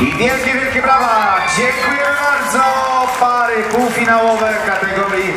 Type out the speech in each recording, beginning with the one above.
I wielkie, wielkie brawa! Dziękujemy bardzo! Pary półfinałowe kategorii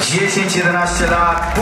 10-11 lat.